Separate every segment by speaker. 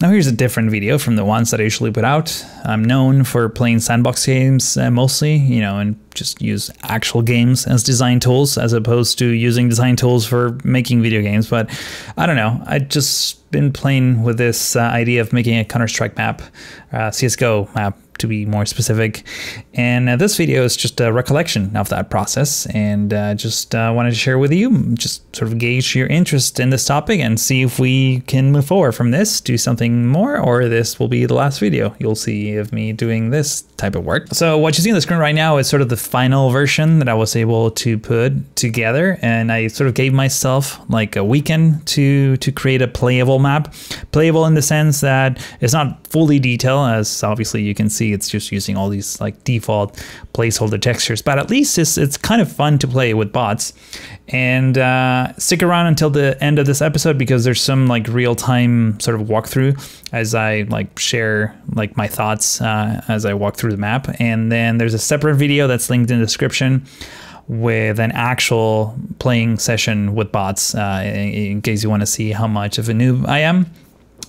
Speaker 1: Now here's a different video from the ones that I usually put out. I'm known for playing sandbox games uh, mostly, you know, and just use actual games as design tools as opposed to using design tools for making video games. But I don't know, I just been playing with this uh, idea of making a Counter-Strike map, uh, CSGO map to be more specific. And uh, this video is just a recollection of that process and uh, just uh, wanted to share with you, just sort of gauge your interest in this topic and see if we can move forward from this, do something more, or this will be the last video you'll see of me doing this type of work. So what you see on the screen right now is sort of the final version that I was able to put together. And I sort of gave myself like a weekend to, to create a playable map. Playable in the sense that it's not fully detailed as obviously you can see it's just using all these like default placeholder textures, but at least it's, it's kind of fun to play with bots. And uh, stick around until the end of this episode because there's some like real time sort of walkthrough as I like share like my thoughts uh, as I walk through the map. And then there's a separate video that's linked in the description with an actual playing session with bots uh, in, in case you want to see how much of a noob I am.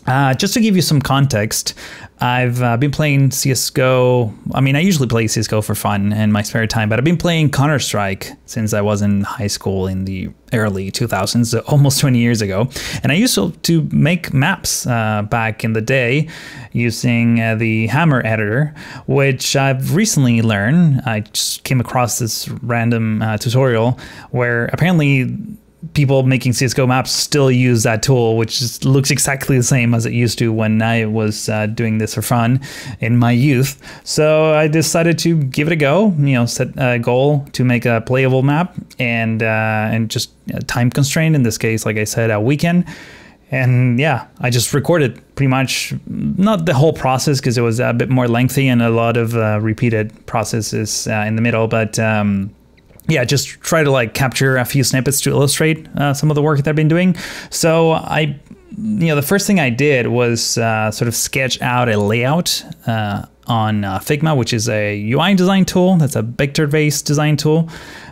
Speaker 1: Uh, just to give you some context, I've uh, been playing CSGO. I mean, I usually play CSGO for fun in my spare time, but I've been playing Counter Strike since I was in high school in the early 2000s, almost 20 years ago. And I used to, to make maps uh, back in the day using uh, the Hammer editor, which I've recently learned. I just came across this random uh, tutorial where apparently people making CSGO maps still use that tool, which looks exactly the same as it used to when I was uh, doing this for fun in my youth. So I decided to give it a go. You know, set a goal to make a playable map, and uh, and just time constrained in this case, like I said, a weekend. And yeah, I just recorded pretty much not the whole process because it was a bit more lengthy and a lot of uh, repeated processes uh, in the middle, but. Um, yeah, just try to like capture a few snippets to illustrate uh, some of the work that I've been doing. So I, you know, the first thing I did was uh, sort of sketch out a layout uh, on uh, Figma, which is a UI design tool. That's a vector-based design tool.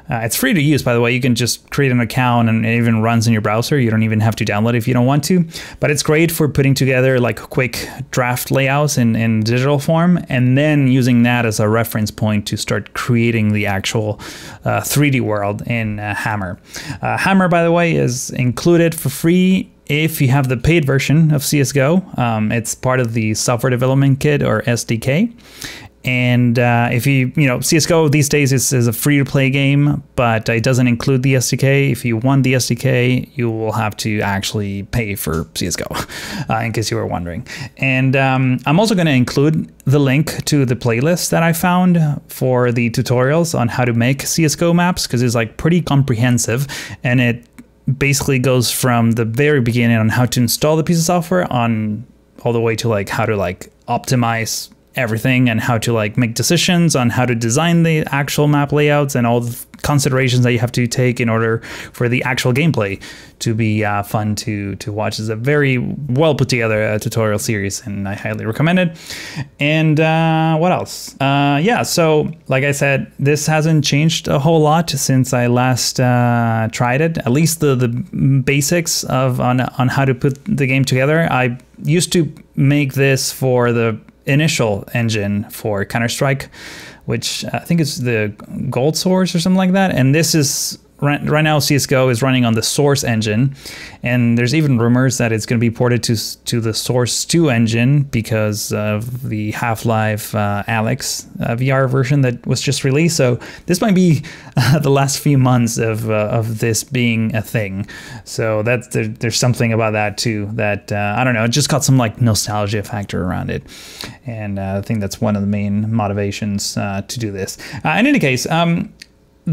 Speaker 1: Uh, it's free to use, by the way. You can just create an account and it even runs in your browser. You don't even have to download it if you don't want to. But it's great for putting together like quick draft layouts in, in digital form and then using that as a reference point to start creating the actual uh, 3D world in uh, Hammer. Uh, Hammer, by the way, is included for free if you have the paid version of CSGO. Um, it's part of the software development kit or SDK. And uh, if you, you know, CSGO these days is, is a free to play game, but it doesn't include the SDK. If you want the SDK, you will have to actually pay for CSGO, uh, in case you were wondering. And um, I'm also going to include the link to the playlist that I found for the tutorials on how to make CSGO maps, because it's like pretty comprehensive and it basically goes from the very beginning on how to install the piece of software on all the way to like how to like optimize everything and how to like make decisions on how to design the actual map layouts and all the considerations that you have to take in order for the actual gameplay to be uh, fun to to watch. It's a very well put together uh, tutorial series, and I highly recommend it. And uh, what else? Uh, yeah, so like I said, this hasn't changed a whole lot since I last uh, tried it. At least the the basics of on on how to put the game together. I used to make this for the initial engine for Counter Strike, which uh, I think is the Gold Source or something like that. And this is right, right now CS:GO is running on the Source engine, and there's even rumors that it's going to be ported to to the Source 2 engine because of the Half-Life uh, Alyx uh, VR version that was just released. So this might be uh, the last few months of uh, of this being a thing. So that's there, there's something about that too that uh, I don't know. It just got some like nostalgia factor around it, and uh, I think that's one of the main motivations to do this. in any case, um,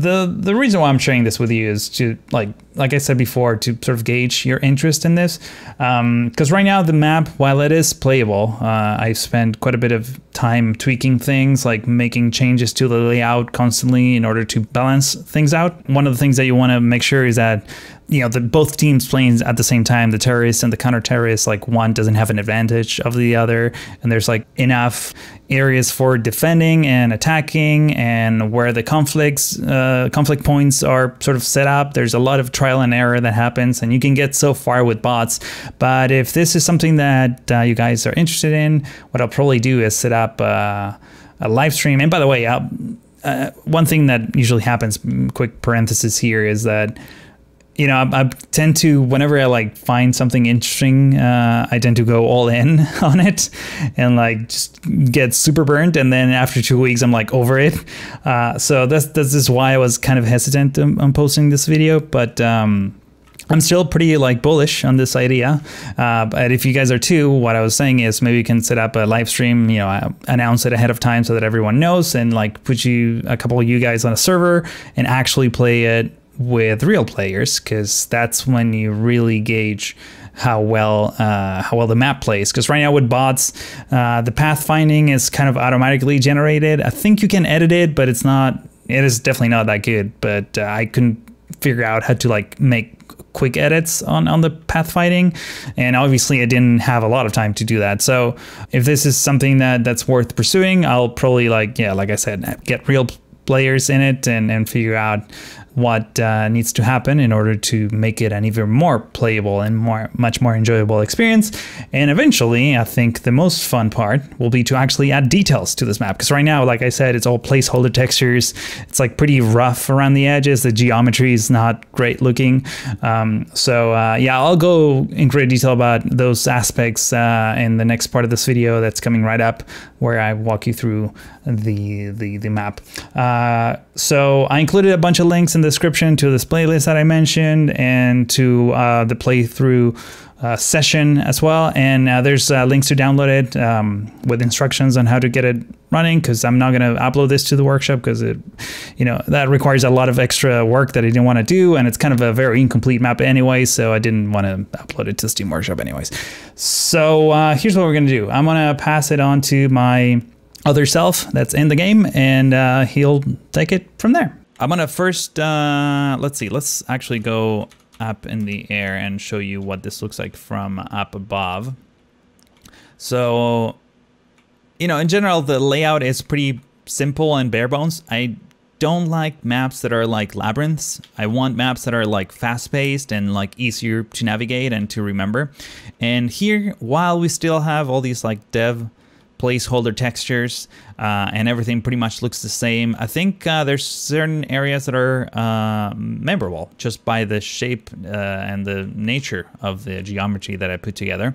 Speaker 1: the the reason why I'm sharing this with you is to like like I said before to sort of gauge your interest in this. Because um, right now the map while it is playable uh, I spend quite a bit of time tweaking things like making changes to the layout constantly in order to balance things out. One of the things that you want to make sure is that you know the both teams playing at the same time the terrorists and the counter terrorists like one doesn't have an advantage of the other. And there's like enough areas for defending and attacking and where the conflicts uh, conflict points are sort of set up. There's a lot of trial and error that happens and you can get so far with bots. But if this is something that uh, you guys are interested in what i'll probably do is set up uh, a live stream. And by the way uh, one thing that usually happens quick parenthesis here is that you know, I, I, tend to whenever I like find something interesting, uh, I tend to go all in on it and like just get super burnt. And then after two weeks, I'm like over it. Uh, so that's that's just why I was kind of hesitant on, on posting this video, but. Um, I'm still pretty like bullish on this idea, uh, but if you guys are too, what I was saying is maybe you can set up a live stream, you know, uh, announce it ahead of time so that everyone knows, and like put you a couple of you guys on a server and actually play it with real players because that's when you really gauge how well uh, how well the map plays. Because right now with bots, uh, the pathfinding is kind of automatically generated. I think you can edit it, but it's not. It is definitely not that good. But uh, I couldn't figure out how to like make quick edits on on the pathfinding and obviously I didn't have a lot of time to do that so if this is something that that's worth pursuing I'll probably like yeah like I said get real players in it and and figure out what uh, needs to happen in order to make it an even more playable and more much more enjoyable experience. And eventually, I think the most fun part will be to actually add details to this map because right now, like I said, it's all placeholder textures. It's like pretty rough around the edges. The geometry is not great looking. Um, so uh, yeah, I'll go in great detail about those aspects uh, in the next part of this video that's coming right up, where I walk you through the the the map. So I included a bunch of links in the description to this playlist that I mentioned and to uh, the playthrough uh, session as well. And uh, there's uh, links to download it um, with instructions on how to get it running because I'm not going to upload this to the workshop because it, you know, that requires a lot of extra work that I didn't want to do. And it's kind of a very incomplete map anyway. So I didn't want to upload it to Steam Workshop anyways. So uh, here's what we're going to do. I'm going to pass it on to my other self that's in the game, and uh, he'll take it from there. I'm gonna first, uh, let's see, let's actually go up in the air and show you what this looks like from up above. So, you know, in general, the layout is pretty simple and bare bones. I don't like maps that are like labyrinths. I want maps that are like fast paced and like easier to navigate and to remember. And here, while we still have all these like dev placeholder textures uh, and everything pretty much looks the same. I think uh, there's certain areas that are uh, memorable just by the shape uh, and the nature of the geometry that I put together.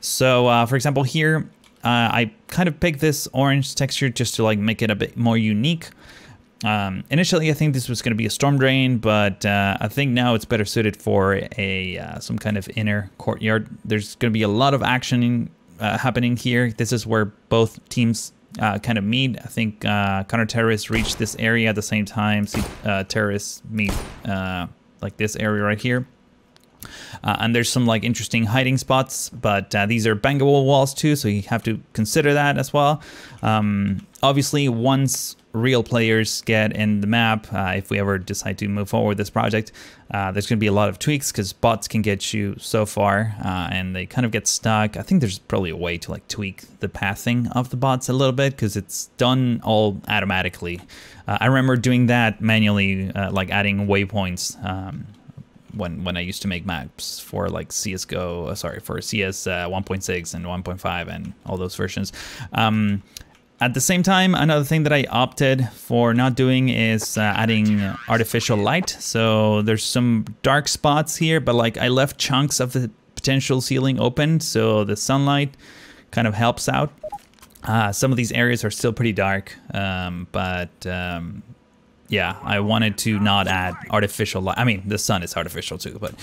Speaker 1: So uh, for example here, uh, I kind of picked this orange texture just to like make it a bit more unique. Um, initially, I think this was going to be a storm drain, but I think now it's better suited for a some kind of inner courtyard. There's going to be a lot of action uh, happening here. This is where both teams uh, kind of meet. I think uh, counter-terrorists reach this area at the same time. See, uh, terrorists meet uh, like this area right here. Uh, and there's some like interesting hiding spots, but uh, these are bangable walls too, so you have to consider that as well. Um, obviously, once real players get in the map, uh, if we ever decide to move forward this project, uh, there's going to be a lot of tweaks because bots can get you so far uh, and they kind of get stuck. I think there's probably a way to like tweak the pathing of the bots a little bit because it's done all automatically. Uh, I remember doing that manually, like adding waypoints. Um, when when I used to make maps for like CS:GO, uh, sorry, for CS uh, 1.6 and 1.5 and all those versions. Um, at the same time, another thing that I opted for not doing is uh, adding artificial light. So there's some dark spots here, but like I left chunks of the potential ceiling open, so the sunlight kind of helps out. Uh, some of these areas are still pretty dark, um, but um, yeah, I wanted to not add artificial light. I mean, the sun is artificial too, but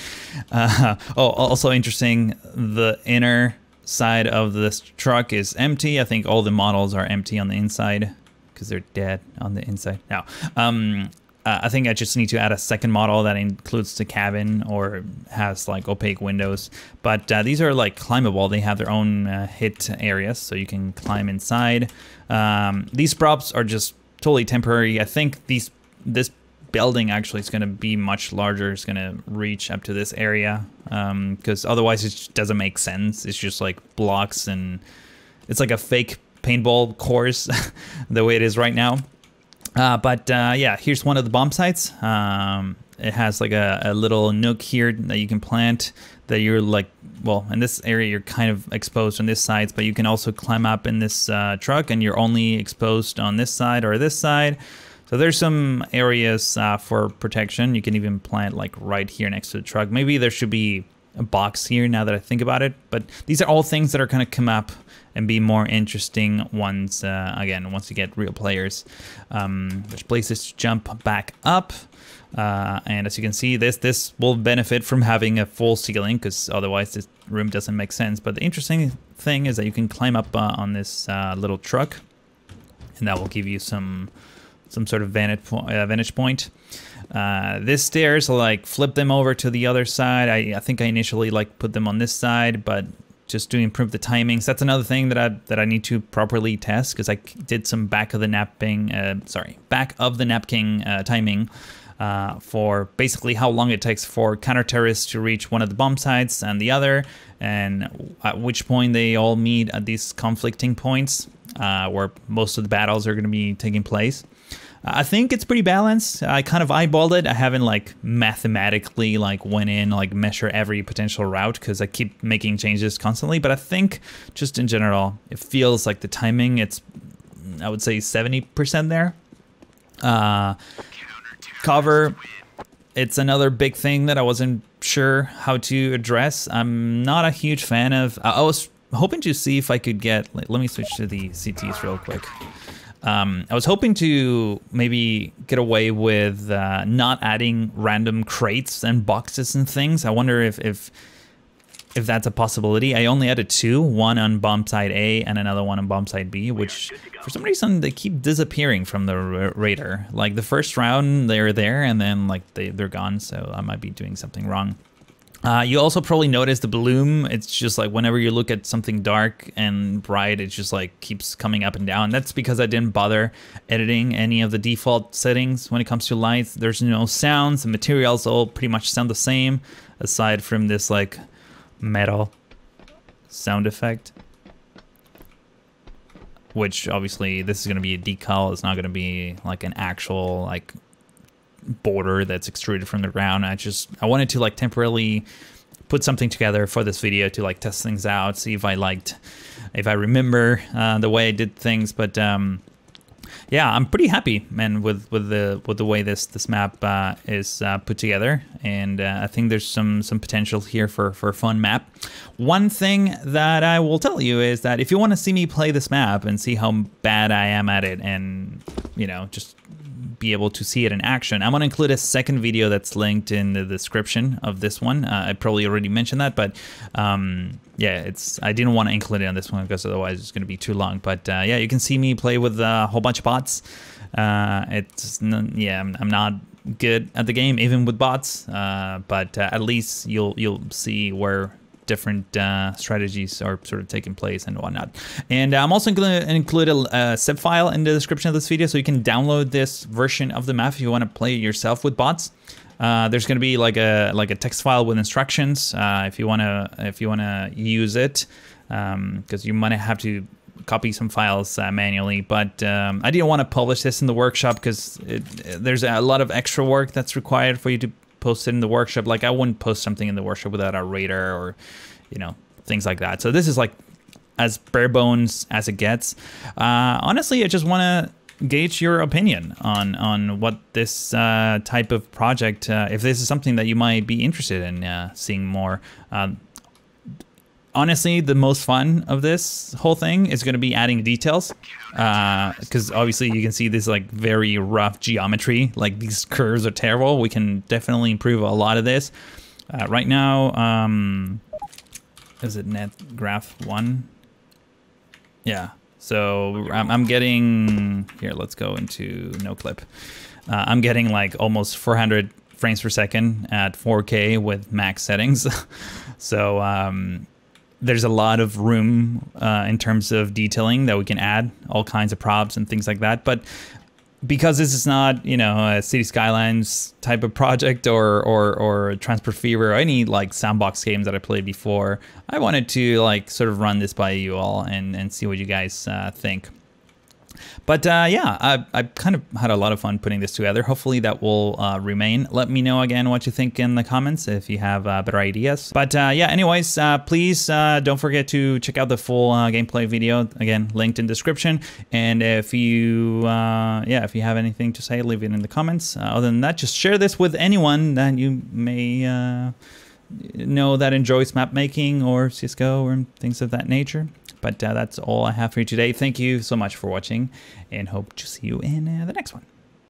Speaker 1: uh, oh, also interesting. The inner side of this truck is empty. I think all the models are empty on the inside because they're dead on the inside. Now, um, uh, I think I just need to add a second model that includes the cabin or has like opaque windows. But uh, these are like climbable. They have their own uh, hit areas, so you can climb inside. Um, these props are just totally temporary. I think these this building actually is going to be much larger. It's going to reach up to this area because um, otherwise it doesn't make sense. It's just like blocks and it's like a fake paintball course the way it is right now. Uh, but uh, yeah, here's one of the bomb sites. Um, it has like a, a, little nook here that you can plant that you're like, well, in this area, you're kind of exposed on this side, but you can also climb up in this uh, truck and you're only exposed on this side or this side. So there's some areas uh, for protection. You can even plant like right here next to the truck. Maybe there should be a box here now that I think about it. But these are all things that are going to come up and be more interesting once, uh, again, once you get real players. Um, there's places to jump back up. Uh, and as you can see, this this will benefit from having a full ceiling because otherwise this room doesn't make sense. But the interesting thing is that you can climb up uh, on this uh, little truck and that will give you some some sort of vantage, po uh, vantage point. Uh, this stairs, like flip them over to the other side. I, I think I initially like put them on this side, but just to improve the timings. That's another thing that I that I need to properly test because I did some back of the napping, uh, sorry, back of the napkin uh, timing uh, for basically how long it takes for counter terrorists to reach one of the bomb sites and the other, and at which point they all meet at these conflicting points uh, where most of the battles are going to be taking place. I think it's pretty balanced. I kind of eyeballed it. I haven't like mathematically like went in like measure every potential route because I keep making changes constantly. But I think just in general, it feels like the timing. It's I would say seventy percent there. Uh, cover. It's another big thing that I wasn't sure how to address. I'm not a huge fan of. I was hoping to see if I could get. Let me switch to the CTs real quick. Um, I was hoping to maybe get away with uh, not adding random crates and boxes and things. I wonder if, if if that's a possibility. I only added two, one on bomb site A and another one on bomb site B, which for some reason they keep disappearing from the radar. Like the first round, they're there and then like they, they're gone. So I might be doing something wrong. Uh, you also probably notice the bloom. It's just like whenever you look at something dark and bright, it just like keeps coming up and down. That's because I didn't bother editing any of the default settings when it comes to lights. There's no sounds. The materials all pretty much sound the same, aside from this like metal sound effect. Which obviously this is going to be a decal. It's not going to be like an actual like border that's extruded from the ground. I just I wanted to like temporarily put something together for this video to like test things out, see if I liked, if I remember uh, the way I did things. But um, yeah, I'm pretty happy, man, with with the with the way this this map uh, is uh, put together, and uh, I think there's some some potential here for for a fun map. One thing that I will tell you is that if you want to see me play this map and see how bad I am at it, and you know just be able to see it in action. I'm to include a second video that's linked in the description of this one. Uh, I probably already mentioned that, but um, yeah, it's I didn't want to include it on this one because otherwise it's going to be too long. But uh, yeah, you can see me play with a whole bunch of bots. Uh, it's yeah, I'm, I'm, not good at the game even with bots, uh, but uh, at least you'll you'll see where different uh, strategies are sort of taking place and whatnot. And I'm also going to include a, a zip file in the description of this video so you can download this version of the map if you want to play it yourself with bots. Uh, there's going to be like a like a text file with instructions uh, if you want to if you want to use it because um, you might have to copy some files uh, manually. But um, I didn't want to publish this in the workshop because there's a lot of extra work that's required for you to post it in the workshop. Like I wouldn't post something in the workshop without a radar or, you know, things like that. So this is like as bare bones as it gets. Uh, honestly, I just want to gauge your opinion on on what this uh, type of project, uh, if this is something that you might be interested in uh, seeing more. Um, honestly, the most fun of this whole thing is going to be adding details. Because uh, obviously you can see this like very rough geometry. Like these curves are terrible. We can definitely improve a lot of this. Uh, right now, um, is it net graph one? Yeah. So I'm, I'm getting, here, let's go into no clip. Uh, I'm getting like almost 400 frames per second at 4K with max settings. so um, there's a lot of room uh, in terms of detailing that we can add all kinds of props and things like that. But because this is not you know a City Skylines type of project or or or Transport Fever or any like sandbox games that I played before, I wanted to like sort of run this by you all and and see what you guys uh, think. But uh, yeah, I, I kind of had a lot of fun putting this together. Hopefully that will uh, remain. Let me know again what you think in the comments if you have uh, better ideas. But uh, yeah, anyways, uh, please uh, don't forget to check out the full gameplay video. Again, linked in description. And if you, yeah, if you have anything to say, leave it in the comments. other than that, just share this with anyone that you may know that enjoys map making or CSGO or things of that nature. But uh, that's all I have for you today. Thank you so much for watching and hope to see you in uh, the next one.